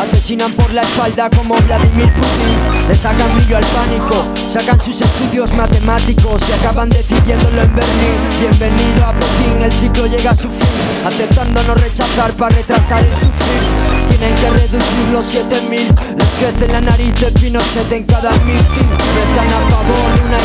asesinan por la espalda como Vladimir Putin. Le sacan brillo al pánico, sacan sus estudios matemáticos y acaban decidiéndolo en Berlín. Bienvenido a Pekín, el ciclo llega a su fin, aceptando no rechazar para retrasar el sufrir. Tienen que reducir los 7000, les crece la nariz de Pinochet en cada. No están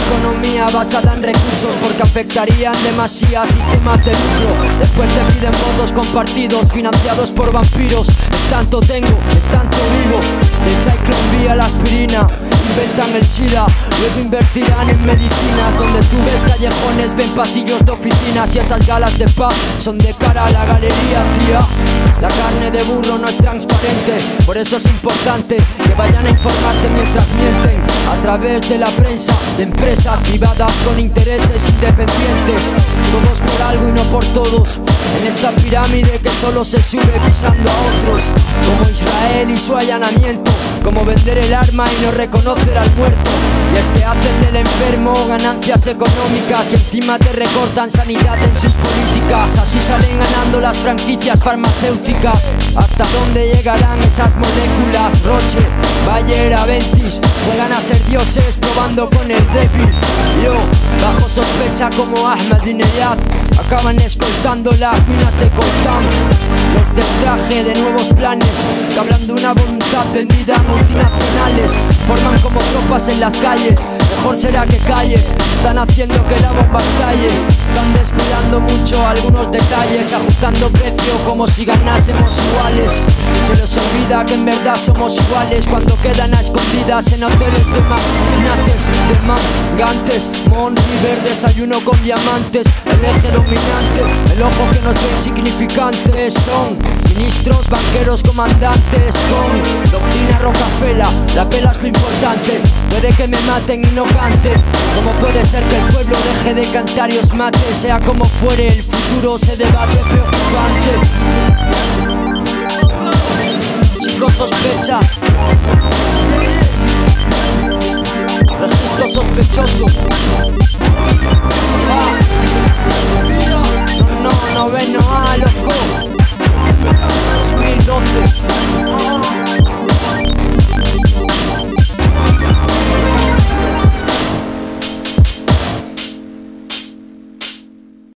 economía basada en recursos porque afectarían demasiado sistemas de lucro. Después te piden votos compartidos financiados por vampiros. Es tanto tengo, es tanto vivo. Del Cyclone vía la aspirina. Inventan el SIDA, luego invertirán en medicinas Donde tú ves callejones, ven pasillos de oficinas Y esas galas de pub son de cara a la galería, tía La carne de burro no es transparente Por eso es importante que vayan a informarte mientras mienten través de la prensa, de empresas privadas con intereses independientes. Todos por todos. En esta pirámide que solo se sube pisando a otros. Como Israel y su allanamiento. Como vender el arma y no reconocer al muerto. Y es que hacen del enfermo ganancias económicas. Y encima te recortan sanidad en sus políticas. Así salen ganando las franquicias farmacéuticas. ¿Hasta dónde llegarán esas moléculas? Roche, Bayer, Aventis Juegan a ser dioses probando con el débil. Yo, bajo sospecha como Ahmadinejad Acaban escoltando las minas de Coltán Los del traje de nuevos planes Que de una voluntad vendida a multinacionales. Forman como tropas en las calles. Mejor será que calles. Están haciendo que la bomba estalle. Están descuidando mucho algunos detalles Ajustando precio como si ganásemos iguales. Se les olvida que en verdad somos iguales Cuando quedan a escondidas en hoteles de magnates De mangantes Mon River, desayuno con diamantes. El eje dominante El ojo que nos ve insignificantes Son ministros, banqueros, comandantes Con doctrina Rocafela La pela es lo importante. Puede que me maten y no ¿Cómo puede ser que el pueblo deje de cantar y os mate? Sea como fuere, el futuro se debate preocupante. Chicos sospechas